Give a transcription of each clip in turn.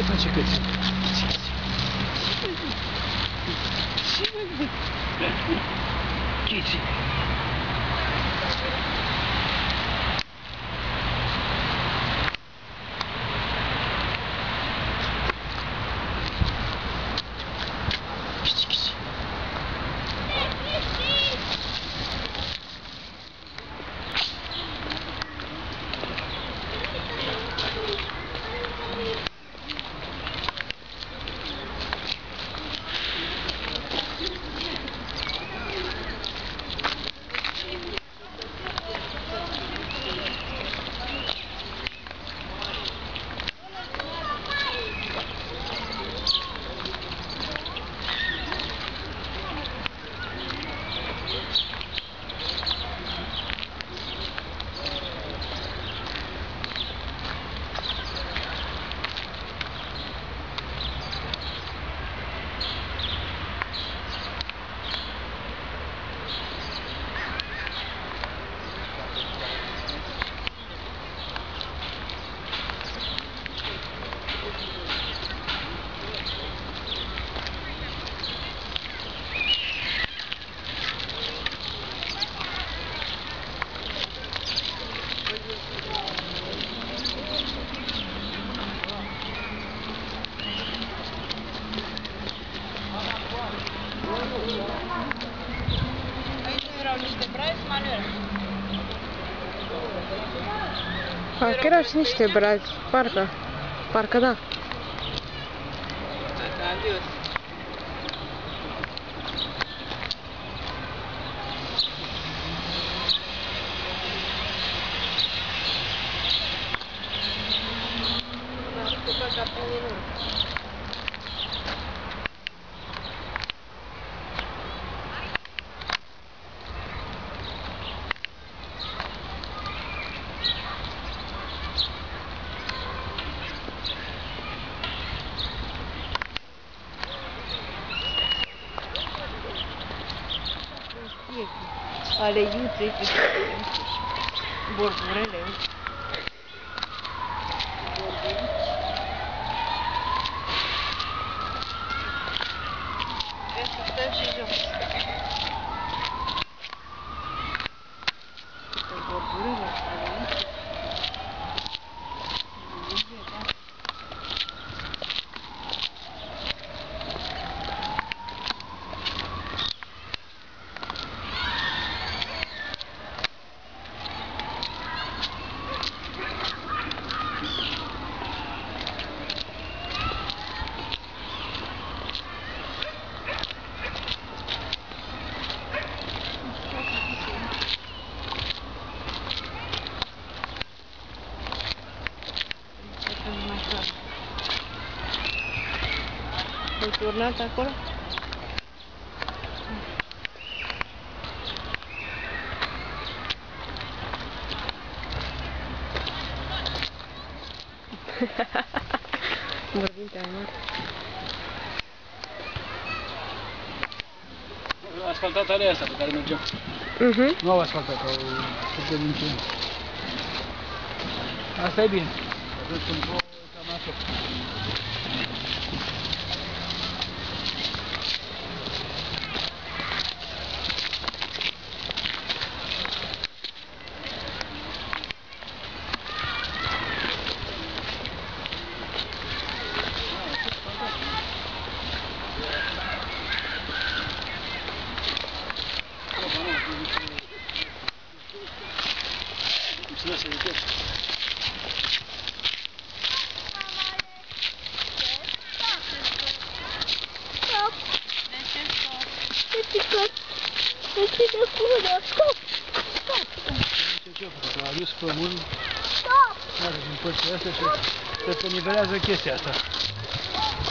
ce face cât? Ce? Ce? Ce? Ce? А керавчни ще брать. Парка. Парка, да. Adios. Ale iuței pe borburele. Trebuie să stăm și jos. Pe borburele ale iuței. Ai turnat acolo? Vorbim pe amar. Asfaltat alea asta pe care mergeam. Mhm. Nu au asfaltat, au făcut din ce. Asta e bine. Atunci când plouă, cam așa. Să se ridice. Ce ce a făcut? A adus pământ care din părțile astea și se pe nivelează chestia asta.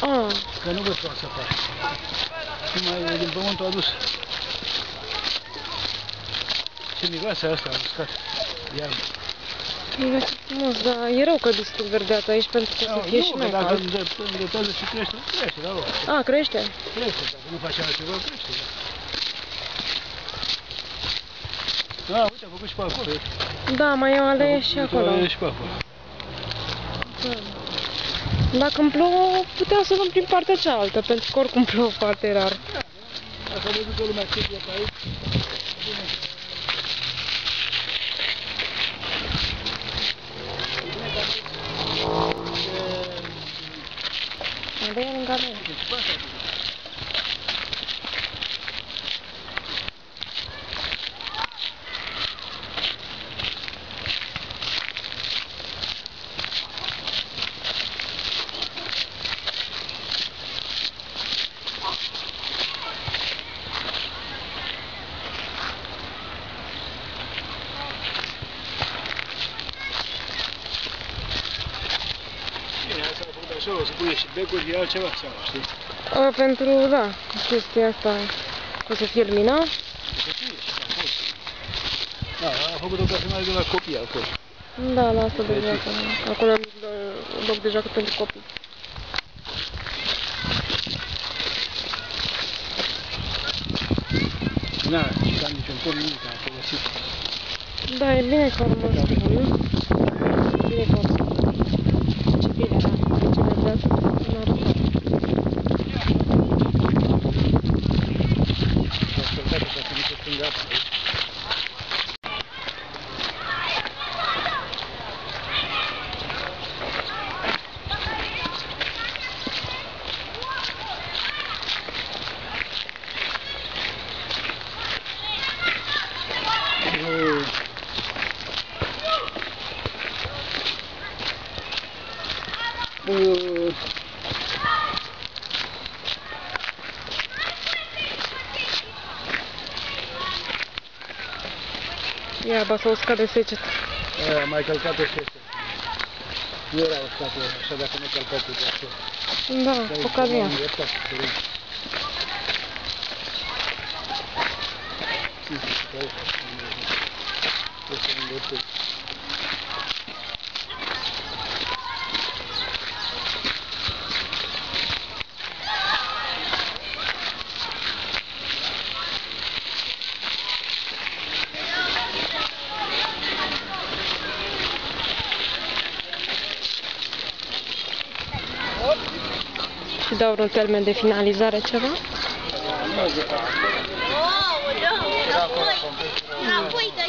Ah, Că nu văd cum să fac. Și mai din pământul adus. Ce miroase asta, a uscat. Iarnă. E frumos, dar e rău că destul verdeat aici pentru că să fie și nu, mai că dacă cald. îndreptează și crește, crește, da, bă. A, crește? Crește, dacă nu faci altceva, crește, da. Da, uite, a făcut și pe acolo. Da, mai e o A alee făcut- și uite, o acolo. alee și pe acolo. Da. Dacă îmi plouă, puteam să luăm prin partea cealaltă, pentru că oricum plouă foarte rar. Dacă a văzut că lumea ce e pe aici, bine. Mai dă lângă mine. Bine, asta a făcut așa, o să pune și becuri, e altceva seama, știi? A, pentru, da, chestia asta, o să fie lumina. Să fie și acolo. Da, a făcut o personală de la copii acolo. Da, la asta de joacă. Acolo am uh, loc de joacă pentru copii. Na, și am niciun pom, nimic am folosit. Da, e bine că am rămas bun, nu? E bine că am Ce bine era, ce verdeață. N-ar S-a scălcat ca să nu se strângă apa. Oh. Oh. Ia, ba să uscă de secetă. Aia, mai călcat-o și este. Nu era uscat așa dacă nu călcat cu așa. Da, ocazia. Am îndreptat, și dau un termen de finalizare ceva? Înapoi, că